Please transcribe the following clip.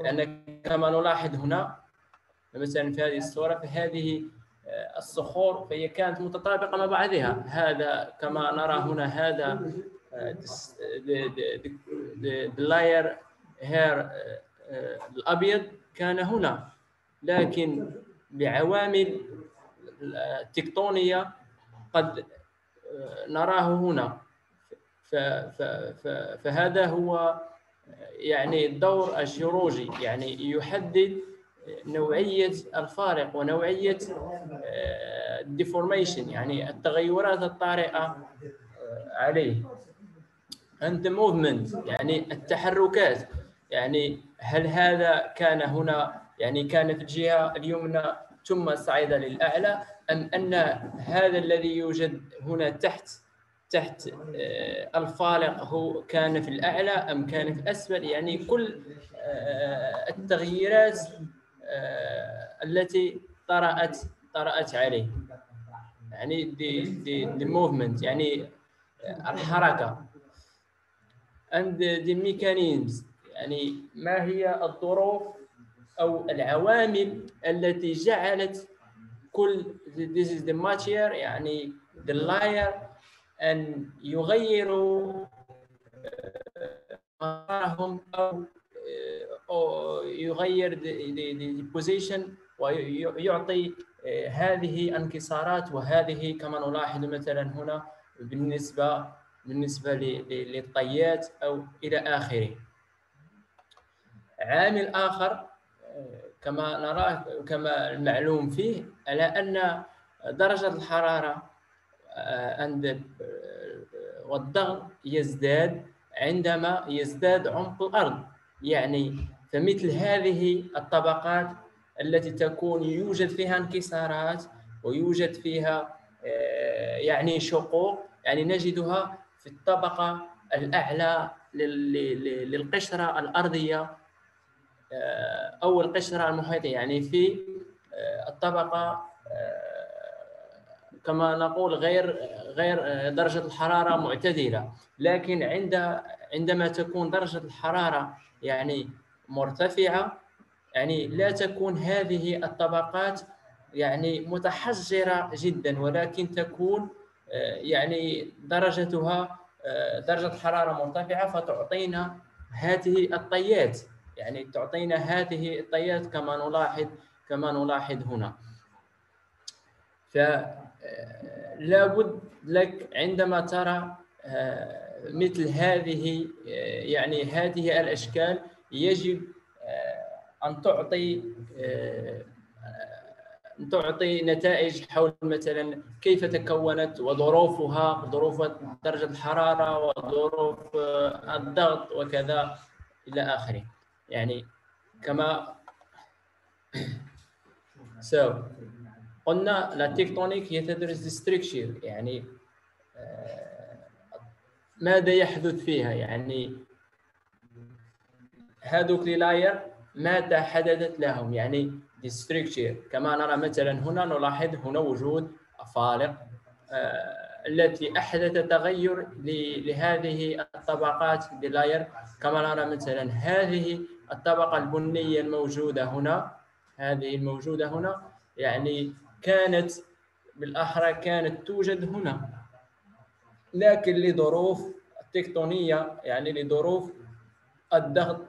لأن كما نلاحظ هنا مثلا في هذه الصورة فهذه آه، الصخور فهي كانت متطابقة مع بعضها. هذا كما نرى هنا هذا اللاير هير الأبيض كان هنا. لكن بعوامل تكتونية قد آه، نراه هنا. فهذا هو يعني الدور الجيولوجي يعني يحدد نوعية الفالق ونوعية ال deformation آه، يعني التغيرات الطارئة آه، عليه. and the movement يعني التحركات يعني هل هذا كان هنا يعني كان في الجهة اليمنى ثم صعد للأعلى أم أن هذا الذي يوجد هنا تحت تحت آه، الفالق هو كان في الأعلى أم كان في الأسفل. يعني كل آه، التغييرات آه، التي طرأت طرأت عليه. يعني دي موفمنت يعني الحركة. And the mechanisms يعني ما هي الظروف أو العوامل التي جعلت كل this is the matter يعني the liar أن يغيروا مسارهم أو أو يغير position ويعطي هذه انكسارات وهذه كما نلاحظ مثلا هنا بالنسبة بالنسبة للطيات أو إلى آخره. عامل آخر كما نراه كما المعلوم فيه على أن درجة الحرارة عند آه، آه، والضغط يزداد عندما يزداد عمق الأرض. يعني فمثل هذه الطبقات التي تكون يوجد فيها انكسارات ويوجد فيها آه، يعني شقوق يعني نجدها في الطبقة الأعلى للقشرة الأرضية أو القشرة المحيطة. يعني في الطبقة كما نقول غير غير درجة الحرارة معتدلة. لكن عند عندما تكون درجة الحرارة يعني مرتفعة يعني لا تكون هذه الطبقات يعني متحجرة جدا ولكن تكون يعني درجتها درجة الحرارة مرتفعة فتعطينا هذه الطيات. يعني تعطينا هذه الطيات كما نلاحظ كما نلاحظ هنا. لابد لك عندما ترى آه، مثل هذه آه، يعني هذه الأشكال يجب آه، أن تعطي أن تعطي نتائج حول مثلا كيف تكونت وظروفها ظروف درجة الحرارة وظروف الضغط وكذا إلى آخره. يعني كما so قلنا لا تكتونيك هي تدرس ستركشر يعني آه، ماذا يحدث فيها؟ يعني هذوك لاير ماذا حدثت لهم يعني ستركشر كما نرى مثلا هنا نلاحظ هنا وجود فارق آه، التي أحدث تغير لهذه الطبقات لاير. كما نرى مثلا هذه الطبقة البنية الموجودة هنا هذه الموجودة هنا يعني كانت بالأحرى كانت توجد هنا. لكن لظروف تكتونية يعني لظروف الضغط.